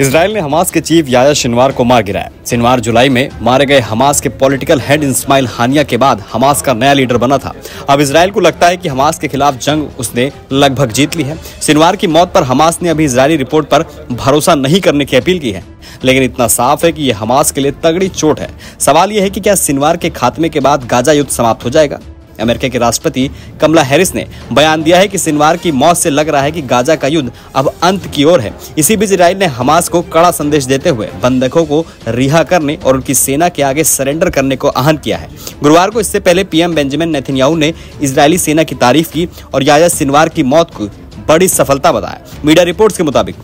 Israel ने Hamas के chief याया शिनवार को मार गिराया। शिनवार जुलाई में मारे गए हमास के पॉलिटिकल हेड इस्माइल हानिया के बाद हमास का नया लीडर बना था। अब इसराइल को लगता है कि हमास के खिलाफ जंग उसने लगभग जीत ली है। शिनवार की मौत पर हमास ने अभी इसराइली रिपोर्ट पर भरोसा नहीं करने की अपील की है। लेकिन इतना साफ़ है कि यह हमास के लिए तगड़ी चोट है। सवाल यह है कि क्या सिनवार के खात्मे के बाद गाजा युद्ध समाप्त हो जाएगा? अमेरिका के राष्ट्रपति कमला हैरिस ने बयान दिया है कि सिनवार की मौत से लग रहा है कि गाजा का युद्ध अब अंत की ओर है। इसी बीच इसराइल ने हमास को कड़ा संदेश देते हुए बंधकों को रिहा करने और उनकी सेना के आगे सरेंडर करने को आहन किया है। गुरुवार को इससे पहले पीएम बेंजामिन नेतन्याहू ने इसराइली सेना की तारीफ़ की और याया सिनवार की मौत को बड़ी सफलता बताया। मीडिया रिपोर्ट्स के मुताबिक।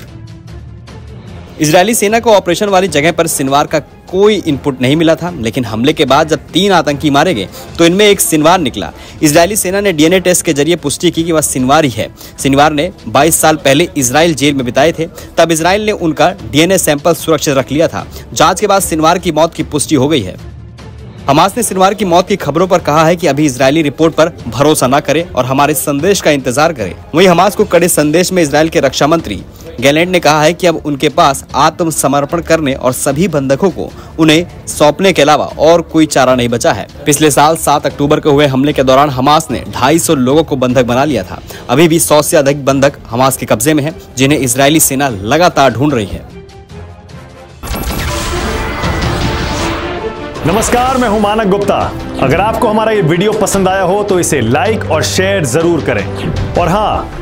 इजरायली सेना को ऑपरेशन वाली जगह पर सिनवार का कोई इनपुट नहीं मिला था, लेकिन हमले के बाद जब तीन आतंकी मारे गए तो इनमें एक सिनवार निकला। इजरायली सेना ने डीएनए टेस्ट के ज़रिए पुष्टि की कि वह सिनवार ही है। सिनवार ने 22 साल पहले इसराइल जेल में बिताए थे, तब इसराइल ने उनका डीएनए सैंपल सुरक्षित रख लिया था। जाँच के बाद सिनवार की मौत की पुष्टि हो गई है। हमास ने सिनवार की मौत की खबरों पर कहा है कि अभी इजरायली रिपोर्ट पर भरोसा न करे और हमारे संदेश का इंतज़ार करे। वहीं हमास को कड़े संदेश में इसराइल के रक्षा मंत्री गैलेंड ने कहा है कि अब उनके पास आत्मसमर्पण करने और सभी बंधकों को उन्हें सौंपने के अलावा और कोई चारा नहीं बचा है। पिछले साल 7 अक्टूबर को हुए हमले के दौरान हमास ने 250 लोगों को बंधक बना लिया था। अभी भी 100 से अधिक बंधक हमास के कब्जे में हैं, जिन्हें इसराइली सेना लगातार ढूंढ रही है। नमस्कार मैं हूँ मानक गुप्ता। अगर आपको हमारा ये वीडियो पसंद आया हो तो इसे लाइक और शेयर ज़रूर करें। और हाँ